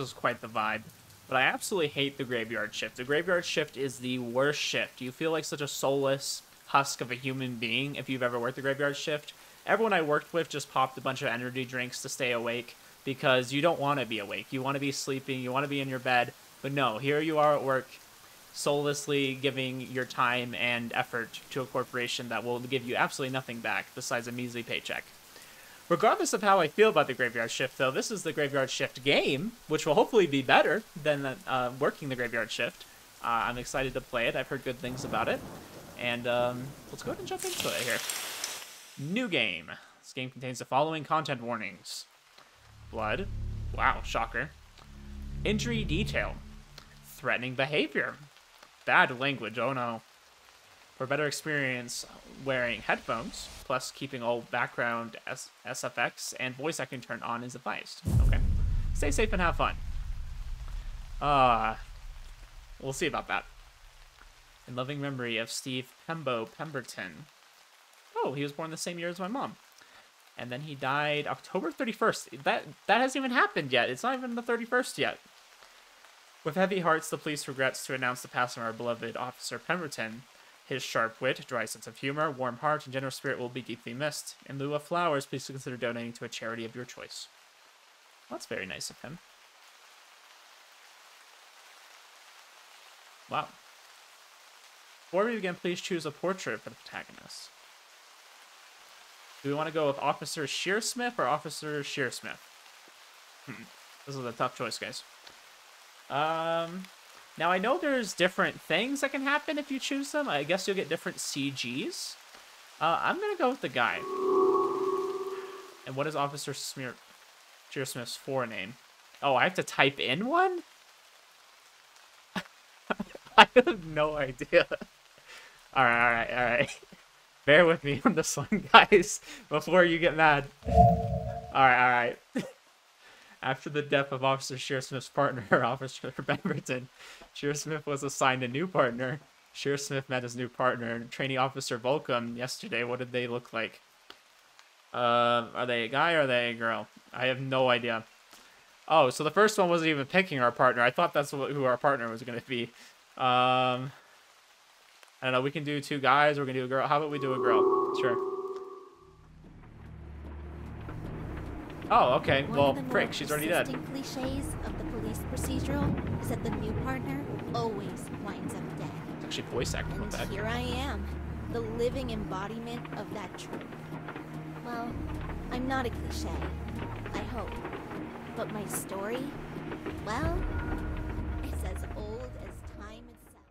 is quite the vibe. But I absolutely hate the graveyard shift. The graveyard shift is the worst shift. You feel like such a soulless husk of a human being if you've ever worked the graveyard shift. Everyone I worked with just popped a bunch of energy drinks to stay awake because you don't want to be awake. You want to be sleeping, you want to be in your bed. But no, here you are at work, soullessly giving your time and effort to a corporation that will give you absolutely nothing back besides a measly paycheck. Regardless of how I feel about the Graveyard Shift, though, this is the Graveyard Shift game, which will hopefully be better than uh, working the Graveyard Shift. Uh, I'm excited to play it. I've heard good things about it. And um, let's go ahead and jump into it here. New game. This game contains the following content warnings. Blood. Wow, shocker. Injury detail. Threatening behavior. Bad language, oh no. For better experience, wearing headphones, plus keeping all background S SFX and voice acting turned on is advised. Okay. Stay safe and have fun. Uh, we'll see about that. In loving memory of Steve Pembo Pemberton. Oh, he was born the same year as my mom. And then he died October 31st. That that hasn't even happened yet. It's not even the 31st yet. With heavy hearts, the police regrets to announce the passing of our beloved Officer Pemberton, his sharp wit, dry sense of humor, warm heart, and generous spirit will be deeply missed. In lieu of flowers, please consider donating to a charity of your choice. That's very nice of him. Wow. Before we begin, please choose a portrait for the protagonist. Do we want to go with Officer Shearsmith or Officer Shearsmith? Hmm. This is a tough choice, guys. Um, now, I know there's different things that can happen if you choose them. I guess you'll get different CGs. Uh, I'm going to go with the guy. And what is Officer Smear Shearsmith's forename? Oh, I have to type in one? I have no idea. Alright, alright, alright. Bear with me on this one, guys, before you get mad. Alright, alright. After the death of Officer Shearsmith's partner, Officer Pemberton, Shearsmith was assigned a new partner. Shearsmith met his new partner, trainee officer Volkham, yesterday. What did they look like? Uh, are they a guy or are they a girl? I have no idea. Oh, so the first one wasn't even picking our partner. I thought that's who our partner was going to be. Um, I don't know. We can do two guys. We're going to do a girl. How about we do a girl? Sure. Oh, okay. One well, frick, she's already dead. cliches of the police procedural is that the new partner always winds up dead. Actually, voice acting with that. here I am, the living embodiment of that truth. Well, I'm not a cliche. I hope. But my story, well, it's as old as time itself.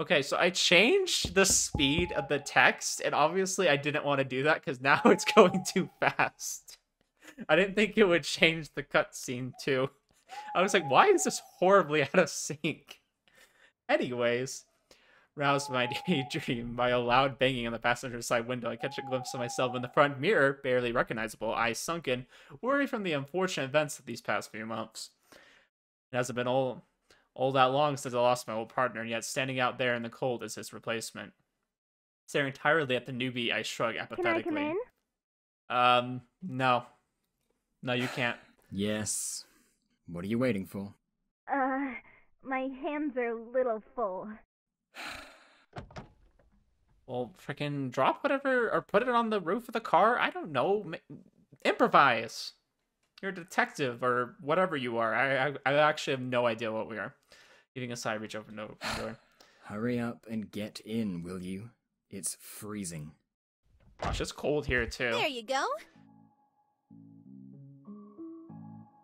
Okay, so I changed the speed of the text, and obviously I didn't want to do that because now it's going too fast. I didn't think it would change the cutscene too. I was like, why is this horribly out of sync? Anyways, roused my daydream by a loud banging on the passenger side window, I catch a glimpse of myself in the front mirror, barely recognizable, eyes sunken, worry from the unfortunate events of these past few months. It hasn't been all all that long since I lost my old partner, and yet standing out there in the cold is his replacement. Staring tiredly at the newbie, I shrug apathetically. Can I come in? Um, no. No, you can't. Yes. What are you waiting for? Uh, my hands are a little full. Well, freaking drop whatever, or put it on the roof of the car. I don't know. Ma- Improvise. You're a detective, or whatever you are. I, I, I actually have no idea what we are. Giving a side reach over open the door. Hurry up and get in, will you? It's freezing. Gosh, it's cold here too. There you go.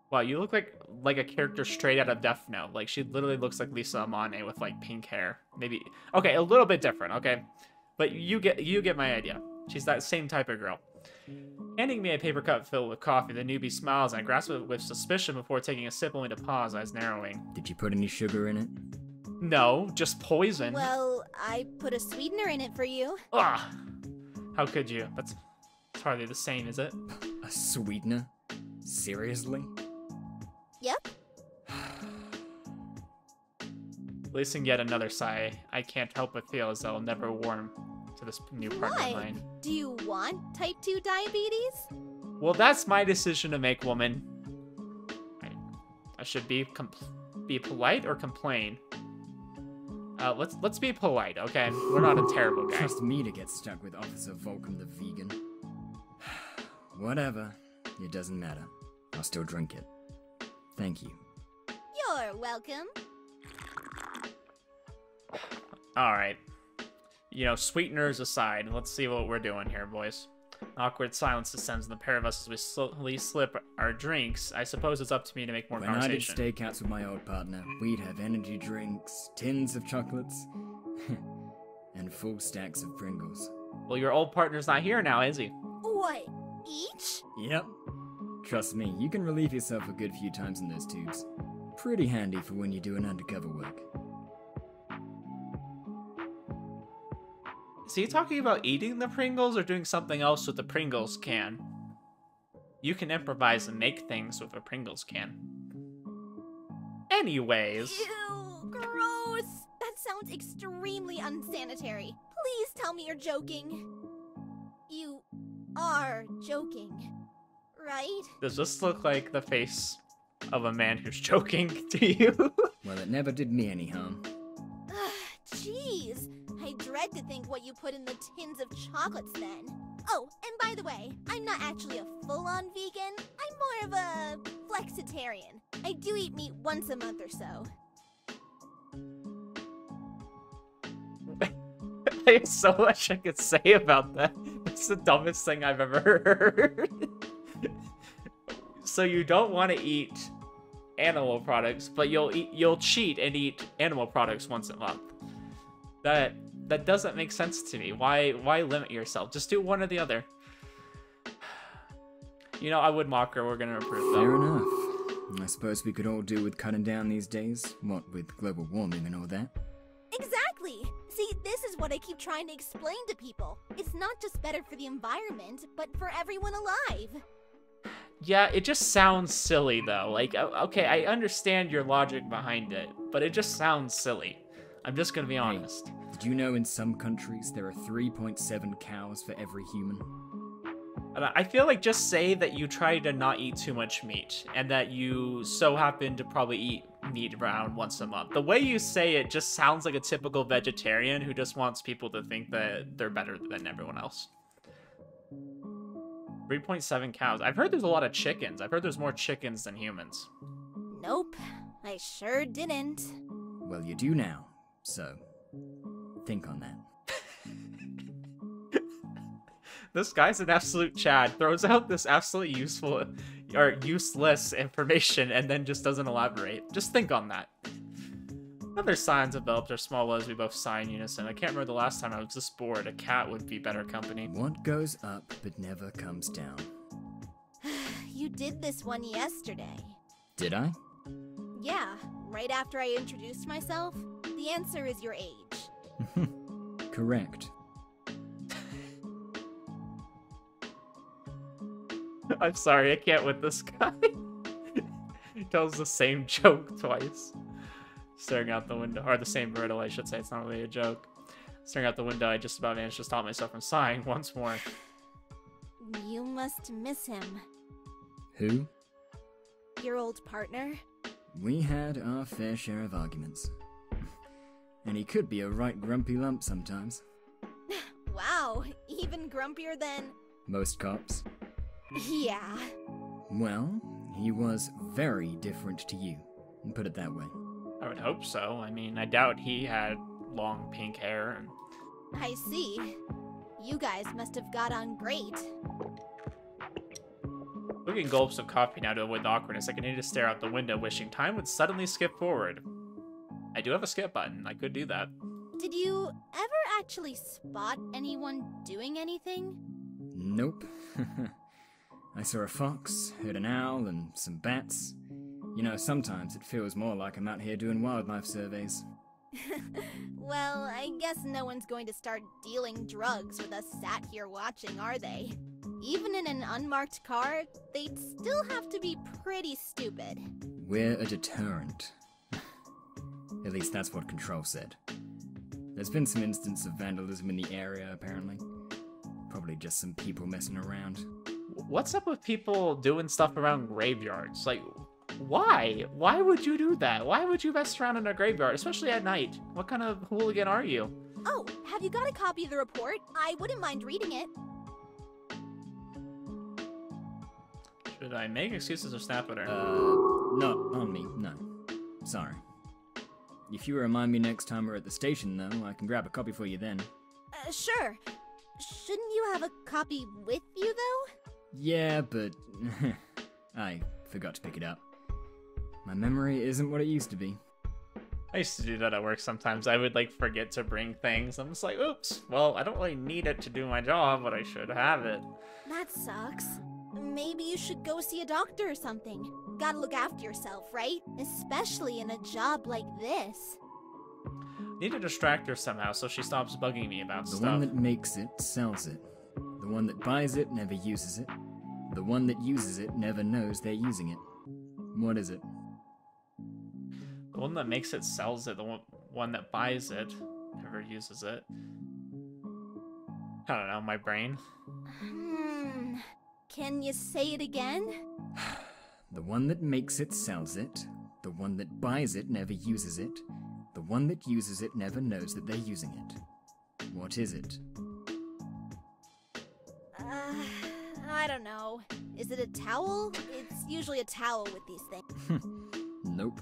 Wow, you look like like a character straight out of Death Note. Like she literally looks like Misa Amane with like pink hair. Maybe okay, a little bit different. Okay, but you get you get my idea. She's that same type of girl. Handing me a paper cup filled with coffee, the newbie smiles and I grasp it with suspicion before taking a sip, only to pause, eyes narrowing. Did you put any sugar in it? No, just poison. Well, I put a sweetener in it for you. Ugh. How could you? That's it's hardly the same, is it? A sweetener? Seriously? Yep. Releasing yet another sigh, I can't help but feel as though I'll never warm to this new partner of Why? mine. Do you want type 2 diabetes? Well, that's my decision to make, woman. I, I should be compl- be polite or complain. Uh, let's let's be polite, okay? We're not a terrible guy. Trust me to get stuck with Officer Volkham the vegan. Whatever. It doesn't matter. I'll still drink it. Thank you. You're welcome. All right. You know, sweeteners aside, let's see what we're doing here, boys. Awkward silence descends on the pair of us as we slowly slip our drinks. I suppose it's up to me to make more When I did conversation. stakeouts with my old partner, we'd have energy drinks, tins of chocolates, and full stacks of Pringles. Well, your old partner's not here now, is he? What? Each? Yep. Trust me, you can relieve yourself a good few times in those tubes. Pretty handy for when you're doing undercover work. Is he talking about eating the Pringles or doing something else with the Pringles can? You can improvise and make things with a Pringles can. Anyways, Ew, gross. That sounds extremely unsanitary. Please tell me you're joking. You are joking, right? does this look like the face of a man who's joking to you? Well, it never did me any harm. Jeez, I dread to think what you put in the tins of chocolates then. Oh, and by the way, I'm not actually a full-on vegan. I'm more of a flexitarian. I do eat meat once a month or so. There's so much I could say about that. It's the dumbest thing I've ever heard. So you don't want to eat animal products, but you'll eat you'll cheat and eat animal products once a month. That that doesn't make sense to me. Why why limit yourself? Just do one or the other. You know, I would mock her. We're gonna approve Fair though. enough. I suppose we could all do with cutting down these days, what with global warming and all that. Exactly! See, this is what I keep trying to explain to people. It's not just better for the environment, but for everyone alive. Yeah, it just sounds silly though. Like, okay, I understand your logic behind it, but it just sounds silly. I'm just gonna be honest. Did you know in some countries there are 3.7 cows for every human? I I feel like just say that you try to not eat too much meat, and that you so happen to probably eat meat around once a month. The way you say it just sounds like a typical vegetarian who just wants people to think that they're better than everyone else. 3.7 cows. I've heard there's a lot of chickens. I've heard there's more chickens than humans. Nope, I sure didn't. Well, you do now, so think on that. This guy's an absolute Chad. Throws out this absolutely useful or useless information and then just doesn't elaborate. Just think on that. Other signs developed are small as we both sigh in unison. I can't remember the last time I was this bored. A cat would be better company. What goes up but never comes down? You did this one yesterday. Did I? Yeah, right after I introduced myself. The answer is your age. Correct. I'm sorry, I can't with this guy. he tells the same joke twice. Staring out the window, or the same riddle, I should say. It's not really a joke. Staring out the window, I just about managed to stop myself from sighing once more. You must miss him. Who? Your old partner? We had our fair share of arguments. And he could be a right grumpy lump sometimes. Wow, even grumpier than. Most cops. Yeah. Well, he was very different to you. Put it that way. I would hope so. I mean, I doubt he had long pink hair and I see. You guys must have got on great. Looking gulps of coffee now to avoid the awkwardness, I continue to stare out the window, wishing time would suddenly skip forward. I do have a skip button. I could do that. Did you ever actually spot anyone doing anything? Nope. I saw a fox, heard an owl, and some bats. You know, sometimes it feels more like I'm out here doing wildlife surveys. Well, I guess no one's going to start dealing drugs with us sat here watching, are they? Even in an unmarked car, they'd still have to be pretty stupid. We're a deterrent. At least that's what Control said. There's been some instances of vandalism in the area, apparently. Probably just some people messing around. What's up with people doing stuff around graveyards? Like, Why? Why would you do that? Why would you mess around in a graveyard, especially at night? What kind of hooligan are you? Oh, have you got a copy of the report? I wouldn't mind reading it. Should I make excuses or snap at her? Uh, not on me, no. Sorry. If you remind me next time we're at the station, though, I can grab a copy for you then. Uh, sure. Shouldn't you have a copy with you, though? Yeah, but I forgot to pick it up. My memory isn't what it used to be. I used to do that at work sometimes. I would like forget to bring things. I'm just like, oops. Well, I don't really need it to do my job, but I should have it. That sucks. Maybe you should go see a doctor or something. Gotta look after yourself, right? Especially in a job like this. Need to distract her somehow so she stops bugging me about The stuff. The one that makes it sells it. The one that buys it never uses it. The one that uses it never knows they're using it. What is it? The one that makes it sells it. The one, one that buys it never uses it. I don't know. My brain. Hmm. Can you say it again? The one that makes it sells it. The one that buys it never uses it. The one that uses it never knows that they're using it. What is it? Uh, I don't know. Is it a towel? It's usually a towel with these things. Nope.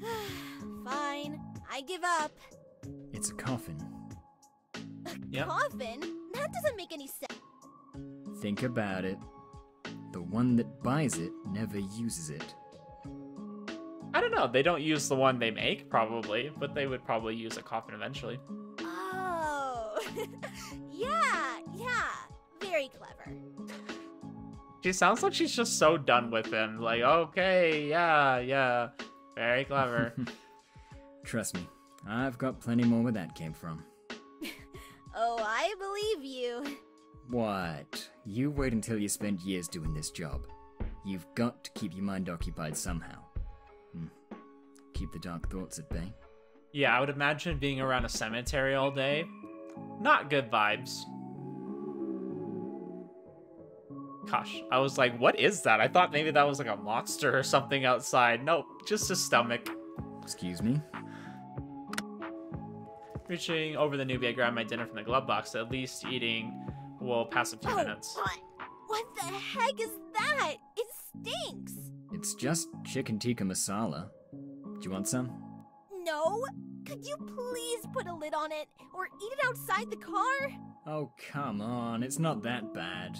Fine. I give up. It's a coffin. Yep. Coffin? That doesn't make any sense. Think about it. The one that buys it never uses it. I don't know. They don't use the one they make, probably, but they would probably use a coffin eventually. Oh. yeah, yeah. Very clever. She sounds like she's just so done with him. Like, okay, yeah, yeah. Very clever. Trust me, I've got plenty more where that came from. Oh, I believe you. What? You wait until you spend years doing this job. You've got to keep your mind occupied somehow. Hmm. Keep the dark thoughts at bay. yeah, I would imagine being around a cemetery all day. Not good vibes. Gosh, I was like, what is that? I thought maybe that was like a monster or something outside. Nope, just a stomach. Excuse me? Reaching over the newbie, I grabbed my dinner from the glove box. At least eating will pass a few Oh, minutes. what? What the heck is that? It stinks. It's just chicken tikka masala. Do you want some? No. Could you please put a lid on it or eat it outside the car? Oh, come on, it's not that bad.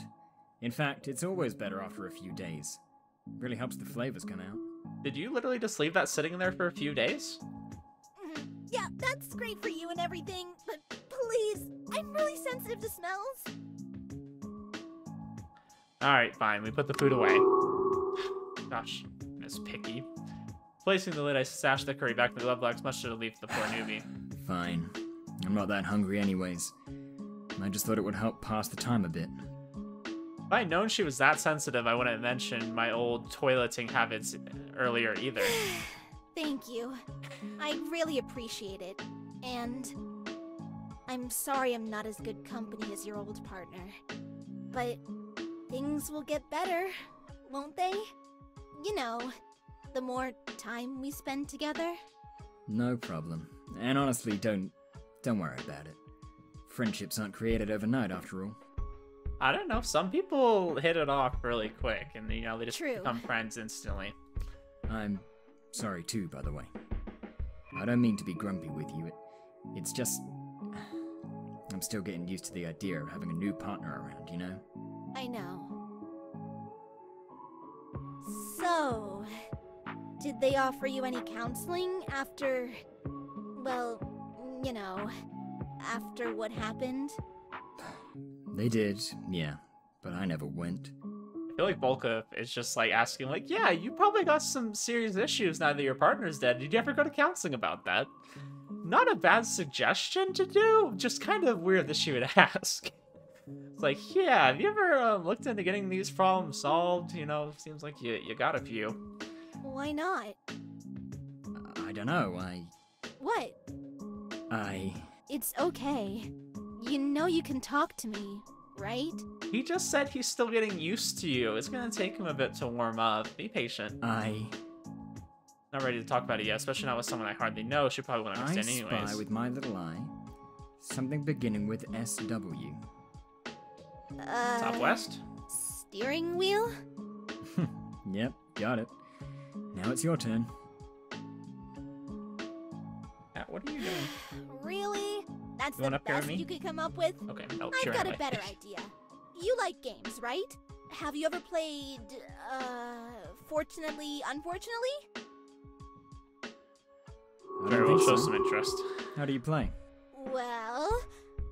In fact, it's always better after a few days. Really helps the flavors come out. Did you literally just leave that sitting there for a few days? Mhm. Yeah, that's great for you and everything, but please, I'm really sensitive to smells. Alright, fine. We put the food away. Gosh, Miss Picky. Placing the lid, I stashed the curry back in the glove box, much to the relief of the poor newbie. Fine. I'm not that hungry, anyways. I just thought it would help pass the time a bit. If I'd known she was that sensitive, I wouldn't have mentioned my old toileting habits earlier either. Thank you. I really appreciate it. And I'm sorry I'm not as good company as your old partner. But things will get better, won't they? You know, the more time we spend together. No problem. And honestly, don't don't worry about it. Friendships aren't created overnight, after all. I don't know. Some people hit it off really quick, and you know they just True. become friends instantly. I'm sorry too, by the way. I don't mean to be grumpy with you. It, it's just I'm still getting used to the idea of having a new partner around, you know? I know. So, did they offer you any counseling after. Well, you know, after what happened? They did, yeah, but I never went. I feel like Volkov is just like asking, like, yeah, you probably got some serious issues now that your partner's dead. Did you ever go to counseling about that? Not a bad suggestion to do, just kind of weird that she would ask. It's like, yeah, have you ever um, looked into getting these problems solved? You know, seems like you, you got a few. Why not? I don't know. I What? I It's okay. You know you can talk to me. right? He just said he's still getting used to you. It's gonna take him a bit to warm up. Be patient. I. Not ready to talk about it yet, especially not with someone I hardly know. She probably won't understand I understand spy anyways. with my little eye something beginning with SW. Uh, Southwest? Steering wheel? Yep, got it. Now it's your turn. Yeah, what are you doing? Really? That's You the want up here best me? you could come up with? Okay, no, I've sure. got anyway. a better idea. You like games, right? Have you ever played, uh, Fortunately, Unfortunately? I Very don't well, think show so. some interest. How do you play? Well,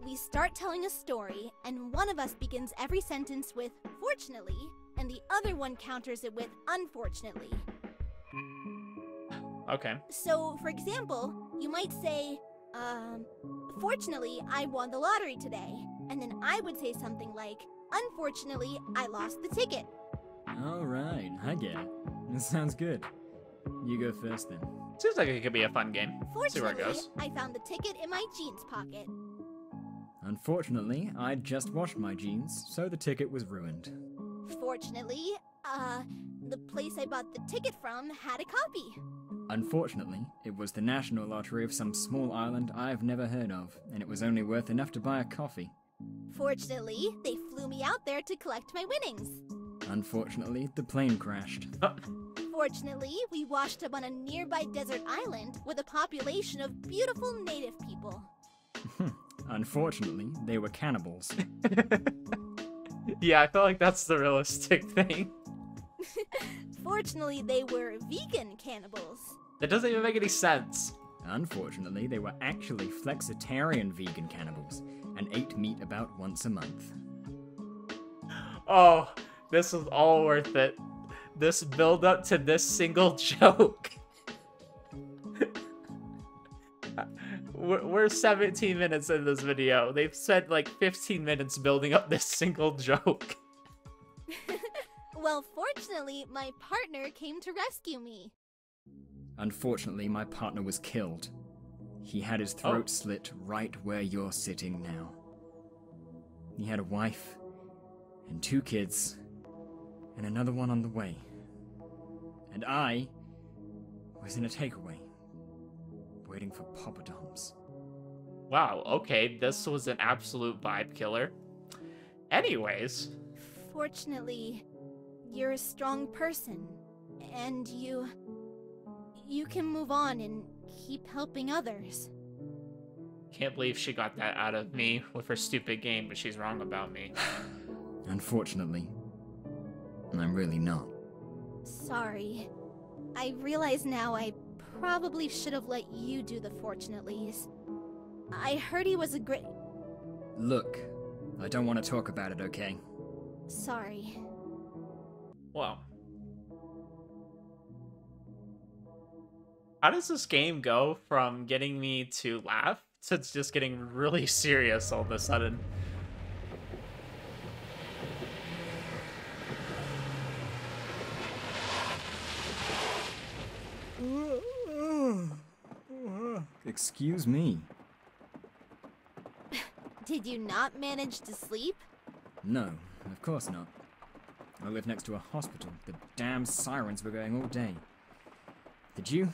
we start telling a story, and one of us begins every sentence with fortunately, and the other one counters it with unfortunately. Okay. So, for example, you might say, um, fortunately, I won the lottery today. And then I would say something like, unfortunately, I lost the ticket. Alright, I get it. This sounds good. You go first then. Seems like it could be a fun game. See where it Fortunately, goes. I found the ticket in my jeans pocket. Unfortunately, I'd just washed my jeans, so the ticket was ruined. Fortunately, uh, the place I bought the ticket from had a copy. Unfortunately, it was the national lottery of some small island I've never heard of, and it was only worth enough to buy a coffee. Fortunately, they flew me out there to collect my winnings. Unfortunately, the plane crashed. Fortunately, we washed up on a nearby desert island with a population of beautiful native people. Unfortunately, they were cannibals. yeah, I feel like that's the realistic thing. Fortunately, they were vegan cannibals. That doesn't even make any sense. Unfortunately, they were actually flexitarian vegan cannibals and ate meat about once a month. Oh, this was all worth it. This build up to this single joke. we're, we're 17 minutes in this video. They've spent like 15 minutes building up this single joke. Well, fortunately, my partner came to rescue me. Unfortunately, my partner was killed. He had his throat oh. slit right where you're sitting now. He had a wife, and two kids, and another one on the way. And I was in a takeaway, waiting for poppadoms. Wow, okay, this was an absolute vibe killer. Anyways, Fortunately, you're a strong person, and you. you can move on and keep helping others. can't believe she got that out of me with her stupid game, but she's wrong about me. Unfortunately, I'm really not. Sorry. I realize now I probably should have let you do the fortunatelys. I heard he was a great. Look, I don't want to talk about it, okay? Sorry. Well. How does this game go from getting me to laugh to just getting really serious all of a sudden? Excuse me. Did you not manage to sleep? No, of course not. I live next to a hospital. The damn sirens were going all day. Did you?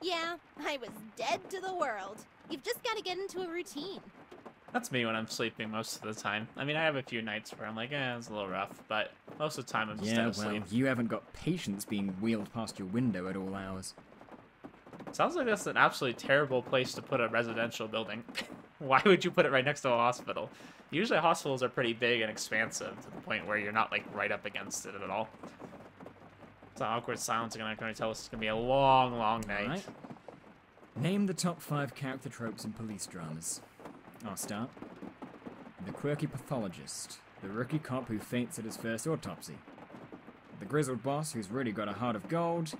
Yeah, I was dead to the world. You've just got to get into a routine. That's me when I'm sleeping most of the time. I mean, I have a few nights where I'm like, eh, it's a little rough, but most of the time I'm just Yeah, dead well, asleep. you haven't got patients being wheeled past your window at all hours. Sounds like that's an absolutely terrible place to put a residential building. Why would you put it right next to a hospital? Usually hospitals are pretty big and expansive to the point where you're not like right up against it at all. An awkward silence are gonna, gonna tell us it's gonna be a long, long night. Alright. Name the top five character tropes in police dramas. I'll start. The quirky pathologist, the rookie cop who faints at his first autopsy, the grizzled boss who's really got a heart of gold,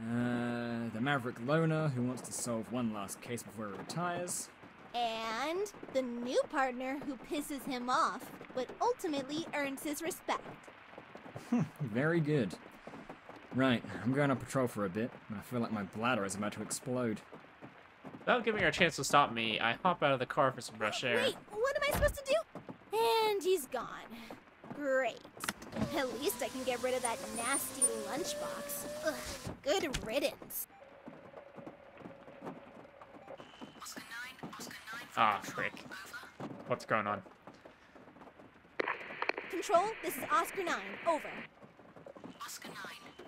uh, the maverick loner who wants to solve one last case before he retires, And the new partner who pisses him off, but ultimately earns his respect. Hmm, very good. Right, I'm going on patrol for a bit. I feel like my bladder is about to explode. Without giving her a chance to stop me, I hop out of the car for some fresh air. Wait, what am I supposed to do? And he's gone. Great. At least I can get rid of that nasty lunchbox. Ugh, good riddance. Ah, frick. What's going on? Control, this is Oscar 9. Over. Oscar 9,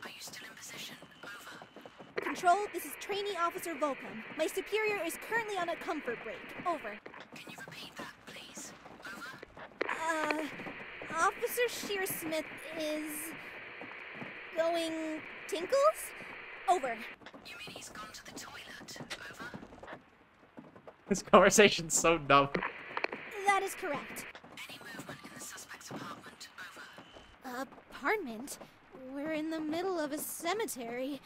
are you still in position? Over. Control, this is Trainee Officer Volkham. My superior is currently on a comfort break. Over. Can you repeat that, please? Over. Uh, Officer Shearsmith is going tinkles? Over. You mean he's gone to the toilet? Over. This conversation's so dumb. That is correct. Any movement in the suspect's apartment? Over. Apartment? We're in the middle of a cemetery.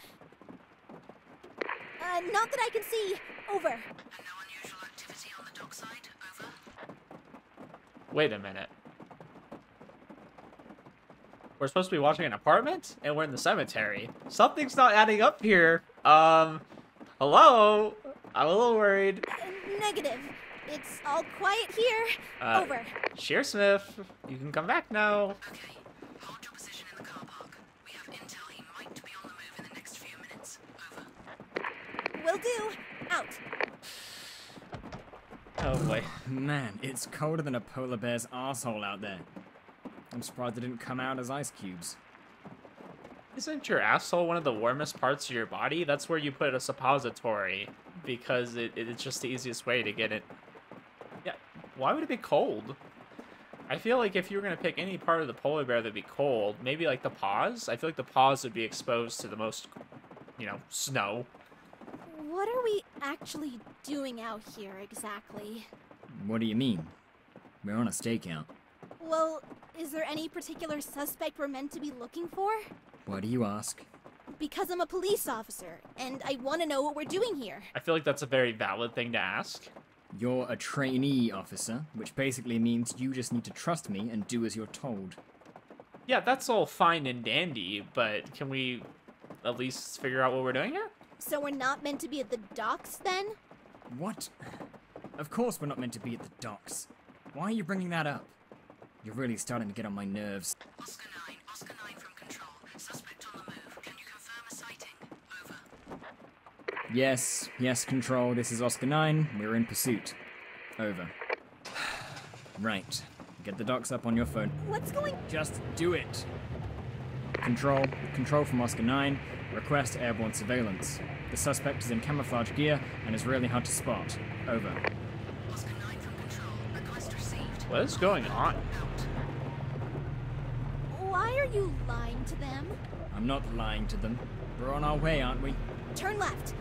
Uh, not that I can see. Over. And no unusual activity on the dockside? Over. Wait a minute. We're supposed to be watching an apartment, and we're in the cemetery. Something's not adding up here. Um, hello? I'm a little worried. Negative. It's all quiet here. Uh, Over. Shearsmith, you can come back now. Okay. Hold your position in the car park. We have intel he might be on the move in the next few minutes. Over. Will do. Out. Oh boy. Man, it's colder than a polar bear's asshole out there. I'm surprised they didn't come out as ice cubes. Isn't your asshole one of the warmest parts of your body? That's where you put a suppository, because it, it's just the easiest way to get it. Yeah, why would it be cold? I feel like if you were gonna pick any part of the polar bear that'd be cold, maybe like the paws. I feel like the paws would be exposed to the most, you know, snow. What are we actually doing out here exactly? What do you mean? We're on a stakeout. Well, is there any particular suspect we're meant to be looking for? Why do you ask? Because I'm a police officer, and I want to know what we're doing here. I feel like that's a very valid thing to ask. You're a trainee officer, which basically means you just need to trust me and do as you're told. Yeah, that's all fine and dandy, but can we at least figure out what we're doing here? So we're not meant to be at the docks then? What? Of course we're not meant to be at the docks. Why are you bringing that up? You're really starting to get on my nerves. Oscar 9, Oscar 9 Yes, yes, Control, this is Oscar 9. We're in pursuit. Over. Right. Get the docs up on your phone. What's going Just do it. Control, control from Oscar 9. Request airborne surveillance. The suspect is in camouflage gear and is really hard to spot. Over. Oscar 9 from control. Request received. What is going on? Why are you lying to them? I'm not lying to them. We're on our way, aren't we? Turn left.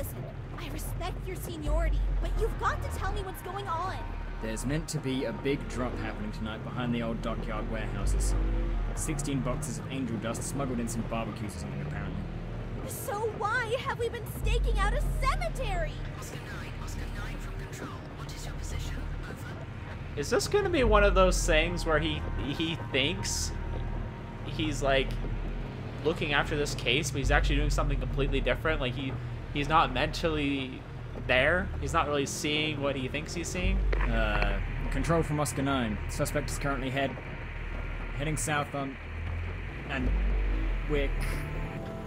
Listen, I respect your seniority, but you've got to tell me what's going on. There's meant to be a big drop happening tonight behind the old dockyard warehouses. 16 boxes of angel dust smuggled in some barbecues or something, apparently. So why have we been staking out a cemetery? Oscar 9, Oscar 9 from control. What is your position? Over. Is this going to be one of those things where he he thinks he's like looking after this case, but he's actually doing something completely different? Like he he's not mentally there. He's not really seeing what he thinks he's seeing. Uh, control from Oscar 9. Suspect is currently head heading south on and Wick.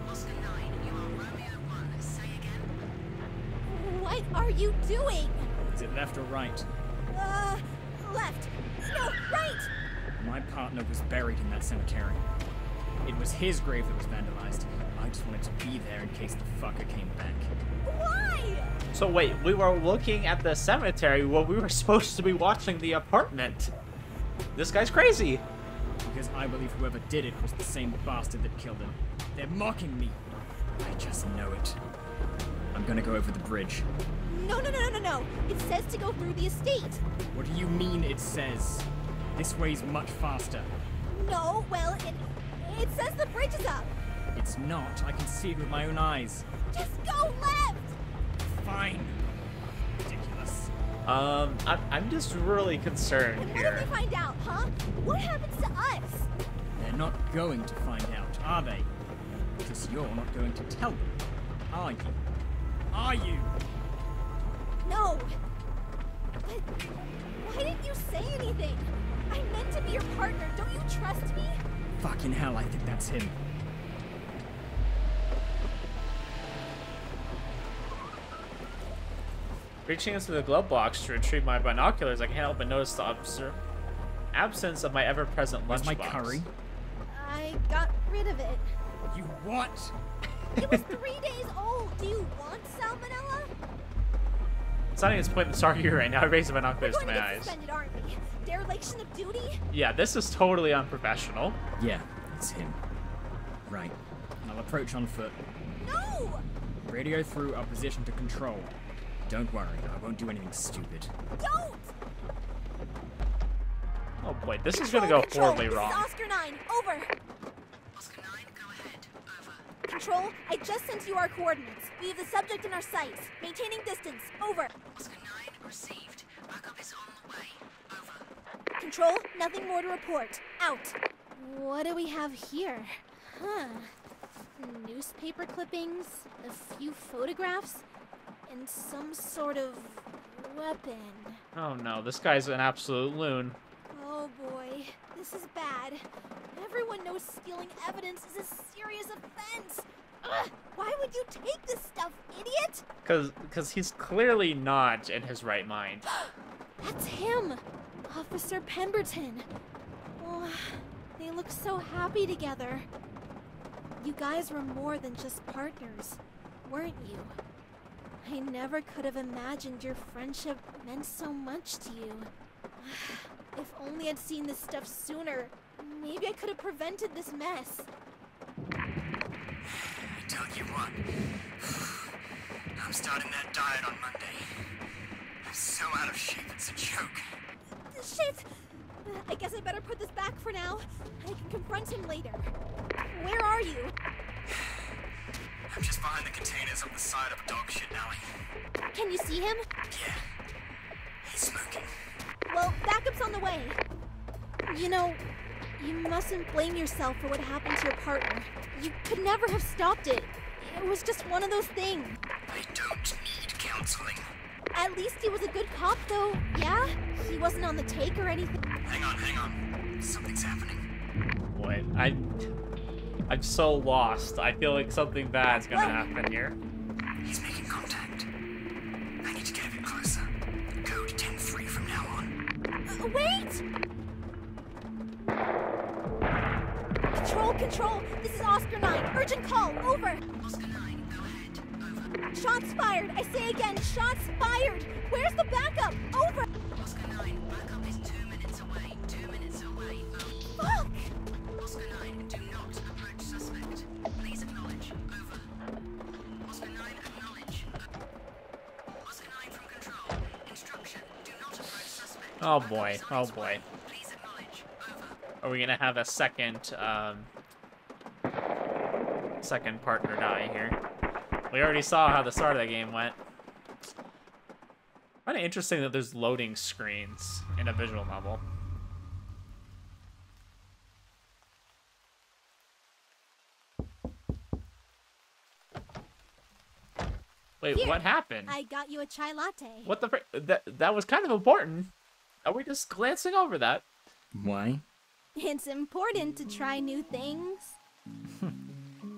Oscar 9, you are Romeo 1. Say again. What are you doing? Is it left or right? Uh, left. No, right! My partner was buried in that cemetery. It was his grave that was vandalized. I just wanted to be there in case the fucker came back. Why? So wait, we were looking at the cemetery while we were supposed to be watching the apartment. This guy's crazy. Because I believe whoever did it was the same bastard that killed him. They're mocking me. I just know it. I'm gonna go over the bridge. No, no, no, no, no, no. It says to go through the estate. What do you mean it says? This way's much faster. No, well, it it says the bridge is up. It's not. I can see it with my own eyes. Just go left. Fine. Ridiculous. Um, I'm, I'm just really concerned And what here. if they find out, huh? What happens to us? They're not going to find out, are they? Because you're not going to tell them, are you? Are you? No. But why didn't you say anything? I meant to be your partner. Don't you trust me? Fucking hell, I think that's him. Reaching into the glove box to retrieve my binoculars, I can't help but notice the absur- absence of my ever-present Where's lunchbox. my curry? I got rid of it. You what? It was three days old. Do you want salmonella? It's not even its point in this argument right now. I raise the We're binoculars to my to eyes. suspended, aren't we? Dereliction of duty? Yeah, this is totally unprofessional. Yeah, it's him. Right. I'll approach on foot. No! Radio through our position to control. Don't worry, I won't do anything stupid. Don't! Oh boy, this is gonna go Control, horribly this wrong. Is Oscar 9, over. Oscar 9, go ahead. Over. Control, I just sent you our coordinates. We have the subject in our sights. Maintaining distance, over. Oscar 9, received. Backup is on the way. Over. Control, nothing more to report. Out. What do we have here? Huh. Newspaper clippings, a few photographs, and some sort of weapon. Oh no, this guy's an absolute loon. Oh boy, this is bad. Everyone knows stealing evidence is a serious offense. Ugh, why would you take this stuff, idiot? Cause, cause he's clearly not in his right mind. That's him, Officer Pemberton. Oh, they look so happy together. You guys were more than just partners, weren't you? I never could have imagined your friendship meant so much to you. If only I'd seen this stuff sooner, maybe I could have prevented this mess. I tell you what, I'm starting that diet on Monday. I'm so out of shape, it's a joke. Shit! I guess I better put this back for now. I can confront him later. Where are you? I'm just behind the containers up the side of a dog shit alley. Can you see him? Yeah, he's smoking. Well, backup's on the way. You know, you mustn't blame yourself for what happened to your partner. You could never have stopped it. It was just one of those things. I don't need counseling. At least he was a good cop, though, yeah? He wasn't on the take or anything. Hang on, hang on. Something's happening. Boy, I, I'm so lost. I feel like something bad's gonna happen here. He's making contact. I need to get a bit closer. Code 10-3 from now on. Uh, wait! Control, control! This is Oscar 9. Urgent call, over! Oscar 9. Over. Shots fired! I say again, shots fired! Where's the backup? Over! Oscar 9, backup is two minutes away. Two minutes away. Over. Fuck! Oscar 9, do not approach suspect. Please acknowledge. Over. Oscar 9, acknowledge. Oscar 9 from control. Instruction, do not approach suspect. Oh boy, oh boy. Please acknowledge. Over. Are we gonna have a second, um, second partner die here? We already saw how the start of the game went. Kind of interesting that there's loading screens in a visual novel. Wait, Here, what happened? I got you a chai latte. What the fr- that that was kind of important. Are we just glancing over that? Why? It's important to try new things.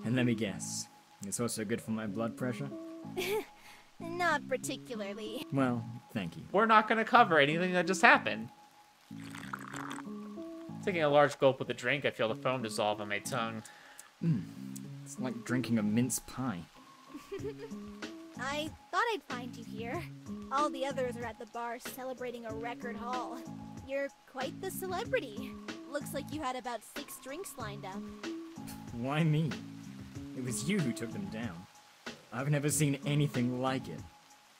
And let me guess. It's also good for my blood pressure? Not particularly. Well, thank you. We're not going to cover anything that just happened. Taking a large gulp of the drink, I feel the foam dissolve on my tongue. Hmm. It's like drinking a mince pie. I thought I'd find you here. All the others are at the bar celebrating a record haul. You're quite the celebrity. Looks like you had about six drinks lined up. Why me? It was you who took them down. I've never seen anything like it.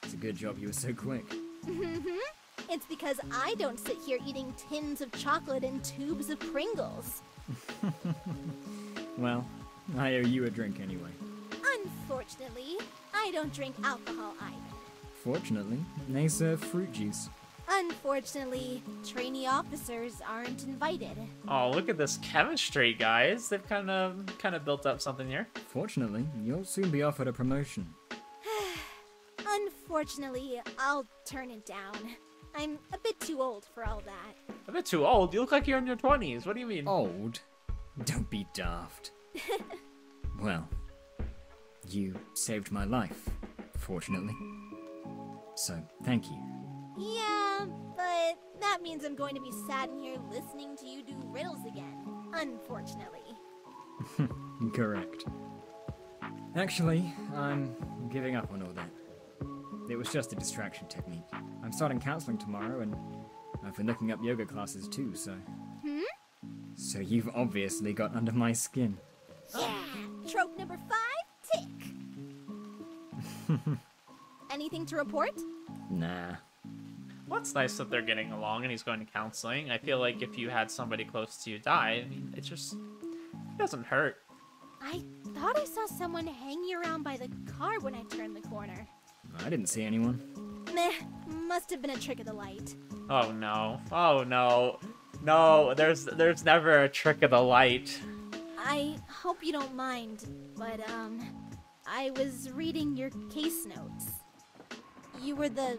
It's a good job you were so quick. Mhm. It's because I don't sit here eating tins of chocolate and tubes of Pringles. Well, I owe you a drink anyway. Unfortunately, I don't drink alcohol either. Fortunately, they serve fruit juice. Unfortunately, trainee officers aren't invited. Oh, look at this chemistry, guys. They've kind of kind of built up something here. Fortunately, you'll soon be offered a promotion. Unfortunately, I'll turn it down. I'm a bit too old for all that. A bit too old. You look like you're in your 20s. What do you mean? Old? Don't be daft. well, you saved my life, fortunately. So, thank you. Yeah, but that means I'm going to be sat in here listening to you do riddles again. Unfortunately. Correct. Actually, I'm giving up on all that. It was just a distraction technique. I'm starting counseling tomorrow, and I've been looking up yoga classes too, so. Hmm? So you've obviously got under my skin. Yeah! Trope number five, tick! Anything to report? Nah. Well, it's nice that they're getting along and he's going to counseling. I feel like if you had somebody close to you die, I mean, it just it doesn't hurt. I thought I saw someone hanging around by the car when I turned the corner. I didn't see anyone. Meh, must have been a trick of the light. Oh no. Oh no. No, there's there's never a trick of the light. I hope you don't mind, but um, I was reading your case notes. You were the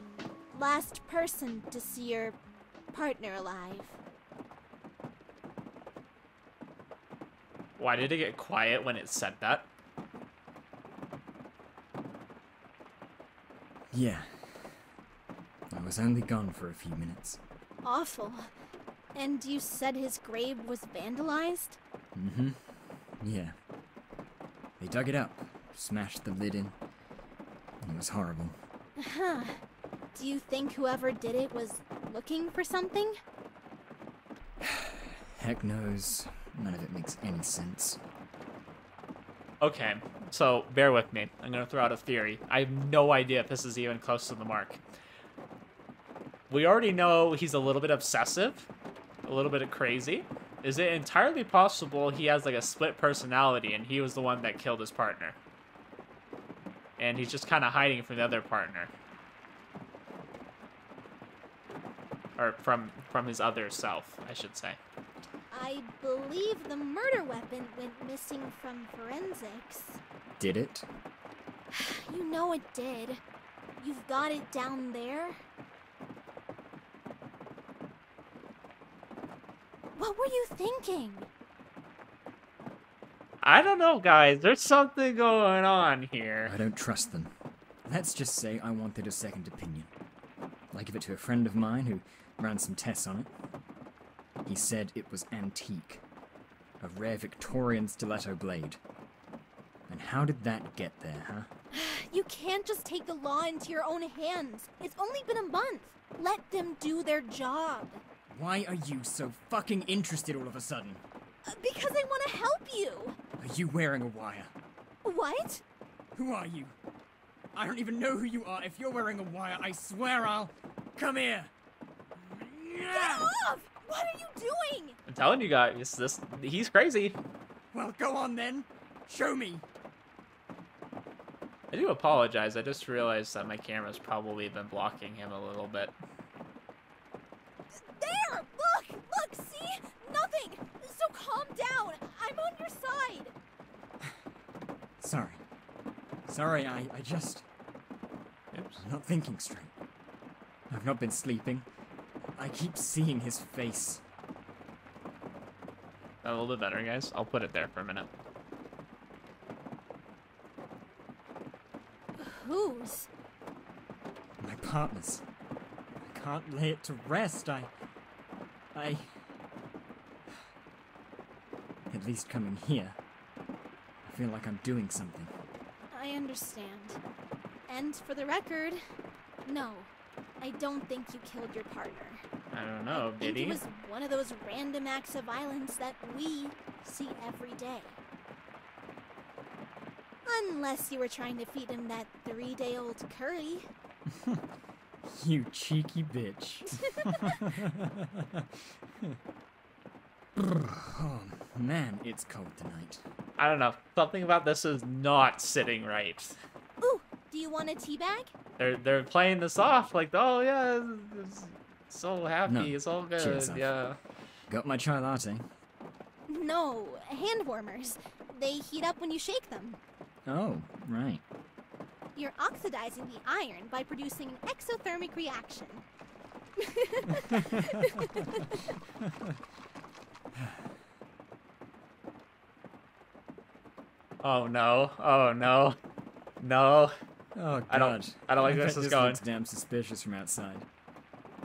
last person to see your partner alive. Why did it get quiet when it said that? Yeah. I was only gone for a few minutes. Awful. And you said his grave was vandalized? Mm hmm. Yeah. They dug it up, smashed the lid in. It was horrible. Huh. Do you think whoever did it was looking for something? Heck knows. None of it makes any sense. Okay, so bear with me. I'm gonna throw out a theory. I have no idea if this is even close to the mark. We already know he's a little bit obsessive, a little bit crazy. Is it entirely possible he has like a split personality and he was the one that killed his partner? And he's just kind of hiding from the other partner. Or from from his other self, I should say. I believe the murder weapon went missing from forensics. Did it? You know it did. You've got it down there. What were you thinking? I don't know, guys. There's something going on here. I don't trust them. Let's just say I wanted a second opinion. I give it to a friend of mine who ran some tests on it. He said it was antique. A rare Victorian stiletto blade. And how did that get there, huh? You can't just take the law into your own hands. It's only been a month. Let them do their job. Why are you so fucking interested all of a sudden? Uh, Because I want to help you. Are you wearing a wire? What? Who are you? I don't even know who you are. If you're wearing a wire, I swear I'll. Come here! Get off! What are you doing? I'm telling you guys, this he's crazy. Well, go on then. Show me. I do apologize. I just realized that my camera's probably been blocking him a little bit. There! Look! Look! See? Nothing! So calm down! I'm on your side! Sorry. Sorry, I, I just. Oops. I'm not thinking straight. I've not been sleeping. I keep seeing his face. A little bit better, guys. I'll put it there for a minute. Whose? My partner's. I can't lay it to rest. I. I. At least coming here, I feel like I'm doing something. I understand. And for the record, no. I don't think you killed your partner. I don't know, I think did it was one of those random acts of violence that we see every day. Unless you were trying to feed him that three day old curry. You cheeky bitch. oh man, it's cold tonight. I don't know. Something about this is not sitting right. Ooh, do you want a tea bag? They're they're playing this off like, oh yeah, it's so happy, No. it's all good, Cheers, yeah. Got my chai latte. No, hand warmers. They heat up when you shake them. Oh, right. You're oxidizing the iron by producing an exothermic reaction. oh no. Oh no. No. Oh god. I don't- I don't like bet this is this going. looks damn suspicious from outside.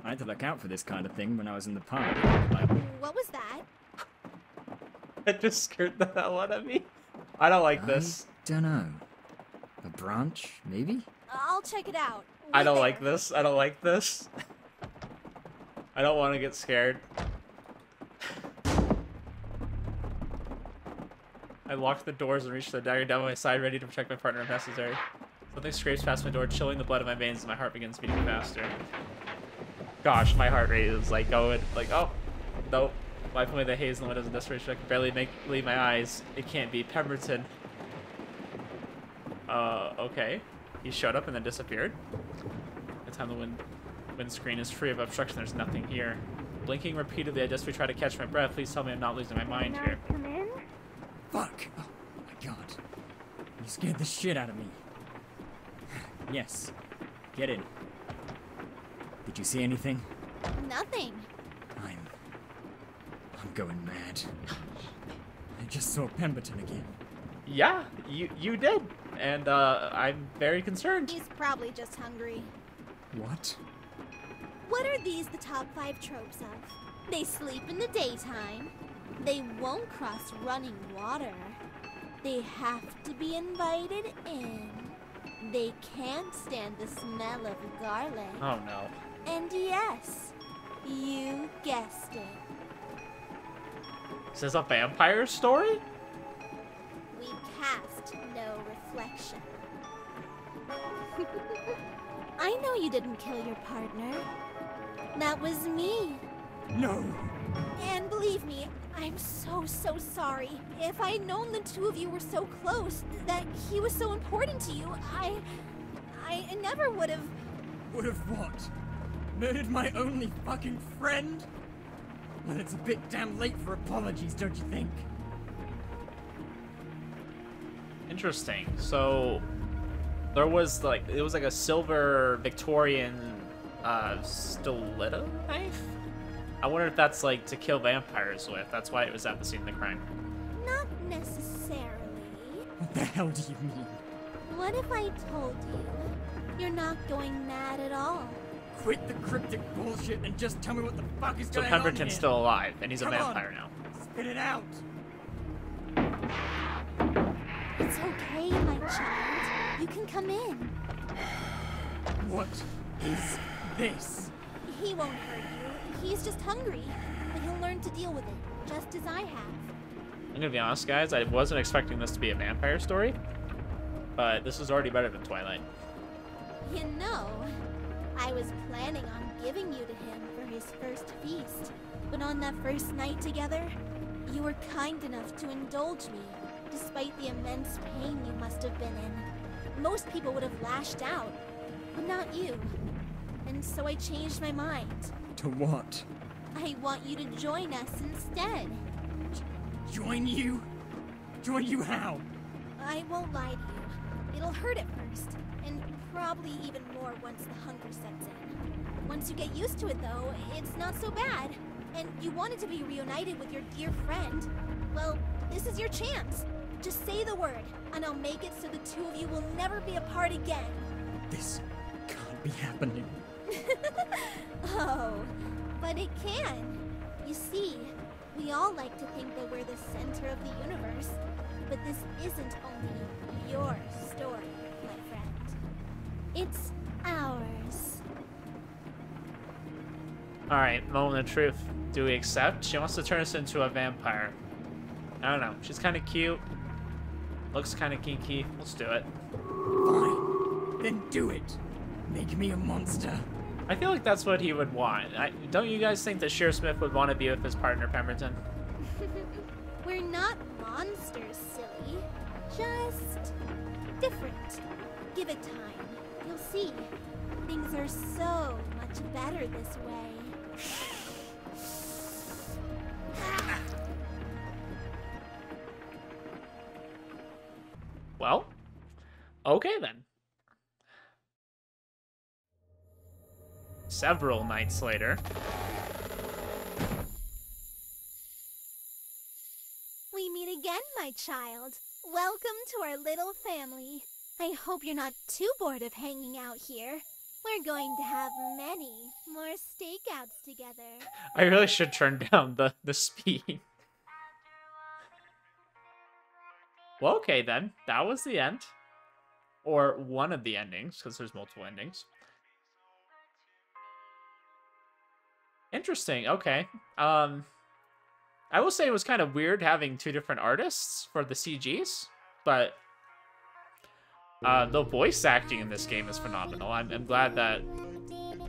I had to look out for this kind of thing when I was in the park. Like, What was that? It just scared the hell out of me. I don't like this. I dunno. A branch, maybe? I'll check it out. I don't there. like this. I don't like this. I don't want to get scared. I lock the doors and reach the dagger down my side, ready to protect my partner if necessary. Something scrapes past my door, chilling the blood in my veins, and my heart begins beating faster. Gosh, my heart rate is like going, like, oh, nope. Wiping away the haze and the windows in desperation, I can barely make believe my eyes. It can't be Pemberton. Uh, okay. He showed up and then disappeared. By the time the wind windscreen is free of obstruction, there's nothing here. Blinking repeatedly, I desperately try to catch my breath. Please tell me I'm not losing my mind here. come in? Fuck! Oh my god. You scared the shit out of me. Yes. Get in. Did you see anything? Nothing. I'm. I'm going mad. I just saw Pemberton again. Yeah, you you did, and uh, I'm very concerned. He's probably just hungry. What? What are these the top five tropes of? They sleep in the daytime. They won't cross running water. They have to be invited in. They can't stand the smell of garlic. Oh no. And yes, you guessed it. Is this a vampire story? We cast no reflection. I know you didn't kill your partner. That was me. No! And believe me, I'm so, so sorry. If I had known the two of you were so close, that he was so important to you, I. I never would have. Would have what? Murdered my only fucking friend? Well, it's a bit damn late for apologies, don't you think? Interesting. So there was like it was like a silver Victorian uh, stiletto knife. I wonder if that's like to kill vampires with. That's why it was at the scene of the crime. Not necessarily. What the hell do you mean? What if I told you you're not going mad at all? Quit the cryptic bullshit and just tell me what the fuck is So going on So Pemberton's still alive, and he's a Come on. vampire now. Spit it out! It's okay, my child. You can come in. What is this? He won't hurt you. He's just hungry. But he'll learn to deal with it, just as I have. I'm gonna be honest, guys. I wasn't expecting this to be a vampire story, but this is already better than Twilight. You know, I was planning on giving you to him for his first feast. But on that first night together, you were kind enough to indulge me, despite the immense pain you must have been in. Most people would have lashed out, but not you. And so I changed my mind. To what? I want you to join us instead. Join you? Join you how? I won't lie to you. It'll hurt at first, and probably even more once the hunger sets in. Once you get used to it, though, it's not so bad. And you wanted to be reunited with your dear friend. Well, this is your chance. Just say the word, and I'll make it so the two of you will never be apart again. This can't be happening. Oh, but it can. You see, we all like to think that we're the center of the universe, but this isn't only your story. It's ours. All right, moment of truth. Do we accept? She wants to turn us into a vampire. I don't know. She's kind of cute. Looks kind of kinky. Let's do it. Fine. Then do it. Make me a monster. I feel like that's what he would want. I, don't you guys think that Shearsmith would want to be with his partner Pemberton? we're not monsters, silly. Just different. Give it time. You'll see. Things are so much better this way. Well, okay then. several nights later. We meet again, my child. Welcome to our little family. I hope you're not too bored of hanging out here. We're going to have many more stakeouts together. I really should turn down the, the speed. Well, okay then. That was the end. Or one of the endings, because there's multiple endings. Interesting. Okay. Um, I will say it was kind of weird having two different artists for the CGs, but uh, the voice acting in this game is phenomenal. I'm, I'm glad that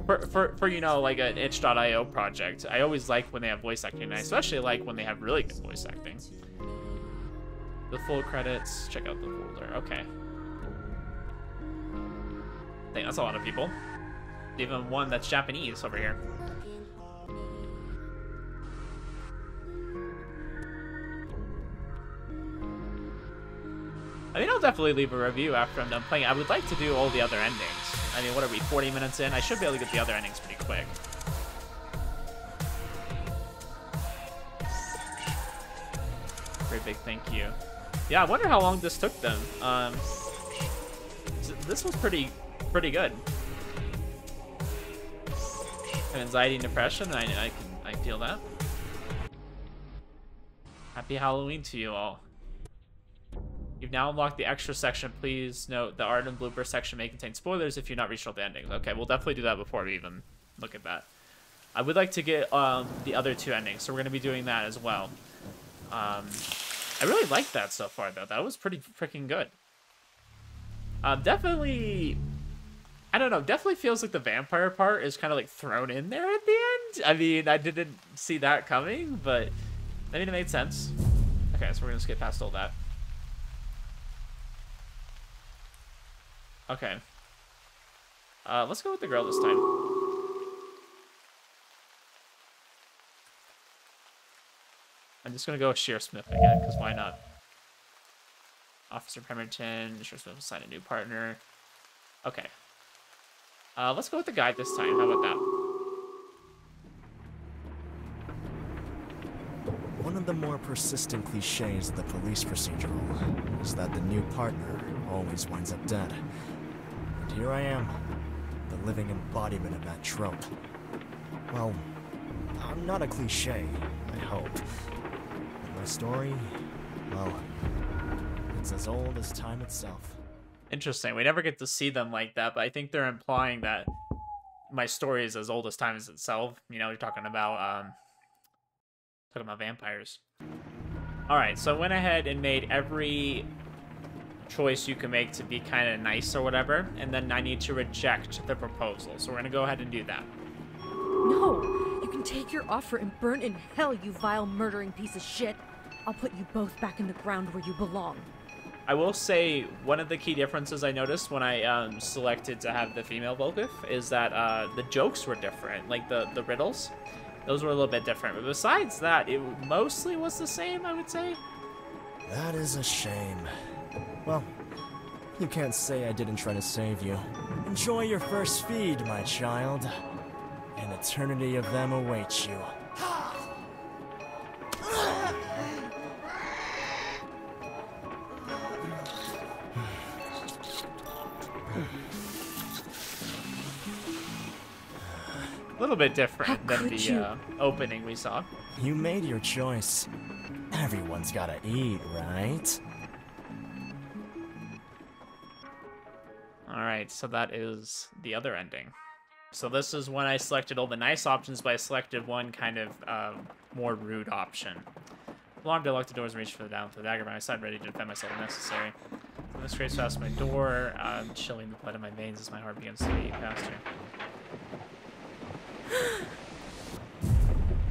for, for, for, you know, like an itch.io project, I always like when they have voice acting, and I especially like when they have really good voice acting. The full credits, check out the folder. Okay. I think that's a lot of people. Even one that's Japanese over here. I mean, I'll definitely leave a review after I'm done playing. I would like to do all the other endings. I mean, what are we, 40 minutes in? I should be able to get the other endings pretty quick. Very big thank you. Yeah, I wonder how long this took them. Um, this was pretty, pretty good. Anxiety and depression, I, I can, I feel that. Happy Halloween to you all. You've now unlocked the extra section. Please note the art and blooper section may contain spoilers if you're not reached all the endings. Okay, we'll definitely do that before we even look at that. I would like to get um, the other two endings, so we're going to be doing that as well. Um, I really like that so far, though. That was pretty freaking good. Um, definitely, I don't know, definitely feels like the vampire part is kind of like thrown in there at the end. I mean, I didn't see that coming, but I mean, it made sense. Okay, so we're going to skip past all that. Okay. Uh, let's go with the girl this time. I'm just gonna go with Shearsmith again, because why not? Officer Pemberton, Shearsmith will sign a new partner. Okay. Uh, let's go with the guy this time. How about that? One of the more persistent cliches of the police procedural is that the new partner always winds up dead. Here I am, the living embodiment of that trope. Well, I'm not a cliche, I hope. But my story, well, it's as old as time itself. Interesting. We never get to see them like that, but I think they're implying that my story is as old as time as itself. You know, you're talking about um talking about vampires. Alright, so I went ahead and made every choice you can make to be kind of nice or whatever, and then I need to reject the proposal. So we're gonna go ahead and do that. No! You can take your offer and burn in hell, you vile murdering piece of shit! I'll put you both back in the ground where you belong. I will say one of the key differences I noticed when I um, selected to have the female Volkham is that uh, the jokes were different, like the, the riddles. Those were a little bit different, but besides that, it mostly was the same, I would say. That is a shame. Well, you can't say I didn't try to save you. Enjoy your first feed, my child. An eternity of them awaits you. A little bit different How than the uh, opening we saw. You made your choice. Everyone's gotta eat, right? Alright, so that is the other ending. So this is when I selected all the nice options, but I selected one kind of uh, more rude option. Alarmed, I locked the doors and reached for the down with the dagger by my side, ready to defend myself if necessary. When this trace past my door, chilling the blood in my veins as my heart begins to beat faster.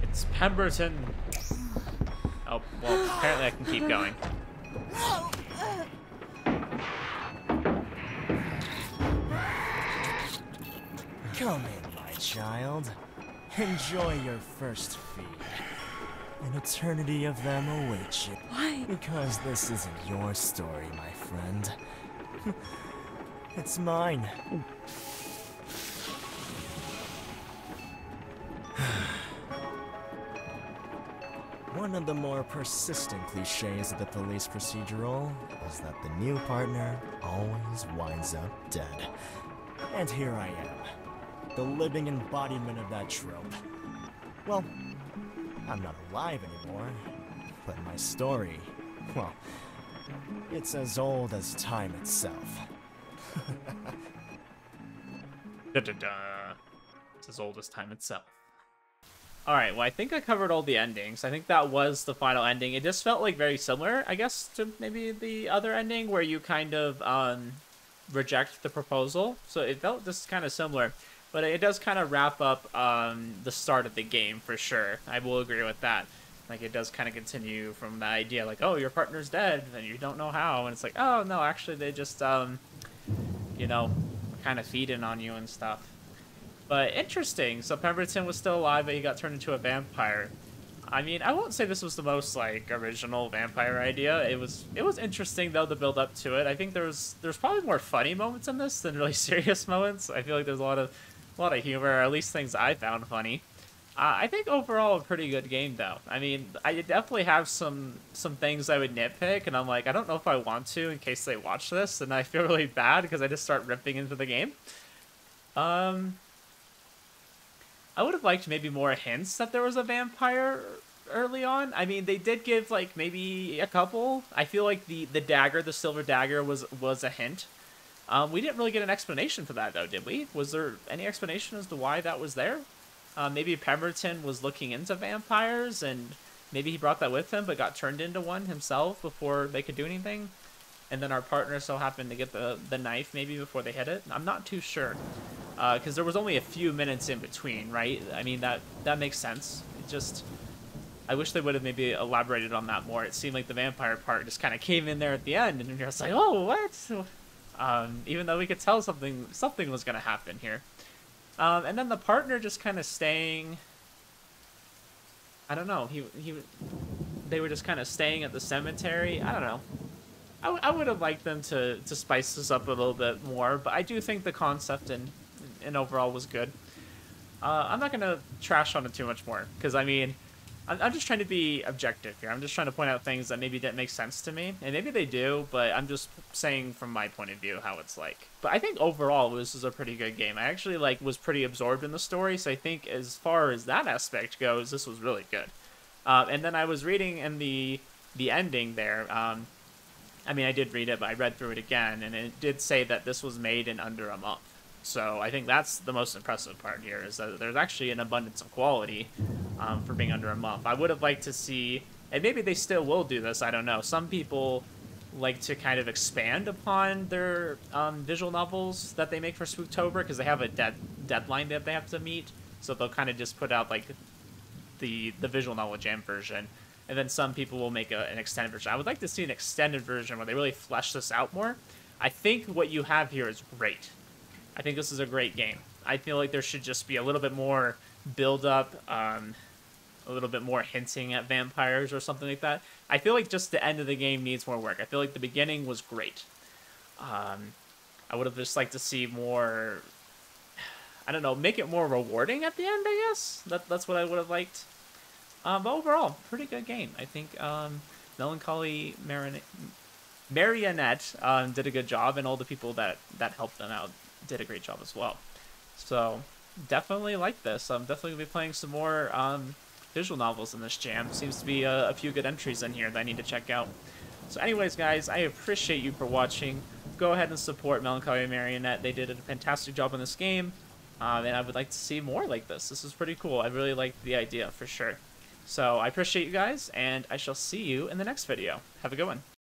It's Pemberton. Oh, well, apparently I can keep going. Come in, my child. Enjoy your first feed. An eternity of them awaits you. Why? Because this isn't your story, my friend. it's mine. One of the more persistent cliches of the police procedural is that the new partner always winds up dead. And here I am, the living embodiment of that trope. Well, I'm not alive anymore, but my story, well, it's as old as time itself. Da da da. It's as old as time itself. Alright, well, I think I covered all the endings. I think that was the final ending. It just felt like very similar, I guess, to maybe the other ending where you kind of um, reject the proposal. So it felt just kind of similar. But it does kind of wrap up um, the start of the game for sure. I will agree with that. Like, it does kind of continue from the idea, like, oh, your partner's dead, and you don't know how. And it's like, oh, no, actually, they just, um, you know, kind of feeding on you and stuff. But interesting. So Pemberton was still alive, but he got turned into a vampire. I mean, I won't say this was the most like original vampire idea. It was it was interesting though the build up to it. I think there's there's probably more funny moments in this than really serious moments. I feel like there's a lot of a lot of humor, or at least things I found funny. Uh, I think overall a pretty good game though. I mean, I definitely have some some things I would nitpick, and I'm like, I don't know if I want to in case they watch this, and I feel really bad because I just start ripping into the game. Um, I would have liked maybe more hints that there was a vampire early on. I mean, they did give like maybe a couple. I feel like the the dagger, the silver dagger, was was a hint. Um, we didn't really get an explanation for that though, did we? Was there any explanation as to why that was there? Uh, maybe Pemberton was looking into vampires and maybe he brought that with him, but got turned into one himself before they could do anything. And then our partner so happened to get the the knife maybe before they hit it. I'm not too sure because uh, there was only a few minutes in between, right? I mean that that makes sense. It just I wish they would have maybe elaborated on that more. It seemed like the vampire part just kind of came in there at the end, and you're just like, oh, what? Um, even though we could tell something something was going to happen here. Um, and then the partner just kind of staying. I don't know. He he, they were just kind of staying at the cemetery. I don't know. I, I would have liked them to to spice this up a little bit more, but I do think the concept and and overall was good. Uh, I'm not gonna trash on it too much more because I mean, I'm, I'm just trying to be objective here. I'm just trying to point out things that maybe didn't make sense to me, and maybe they do, but I'm just saying from my point of view how it's like. But I think overall this is a pretty good game. I actually like was pretty absorbed in the story, so I think as far as that aspect goes, this was really good. Uh, and then I was reading in the the ending there. Um, I mean, I did read it, but I read through it again, and it did say that this was made in under a month. So I think that's the most impressive part here is that there's actually an abundance of quality um, for being under a month. I would have liked to see, and maybe they still will do this. I don't know. Some people like to kind of expand upon their um, visual novels that they make for Spooktober because they have a dead deadline that they have to meet. So they'll kind of just put out like the the visual novel jam version, and then some people will make a, an extended version. I would like to see an extended version where they really flesh this out more. I think what you have here is great. I think this is a great game. I feel like there should just be a little bit more build up, um, a little bit more hinting at vampires or something like that. I feel like just the end of the game needs more work. I feel like the beginning was great. Um, I would have just liked to see more. I don't know, make it more rewarding at the end. I guess that that's what I would have liked. Um, but overall, pretty good game. I think um, Melancholy Marin- Marionette um, did a good job, and all the people that that helped them out did a great job as well. So definitely like this. I'm definitely gonna be playing some more um, visual novels in this jam. Seems to be a, a, few good entries in here that I need to check out. So anyways, guys, I appreciate you for watching. Go ahead and support Melancholy Marionette. They did a fantastic job in this game, um, and I would like to see more like this. This is pretty cool. I really like the idea for sure. So I appreciate you guys, and I shall see you in the next video. Have a good one.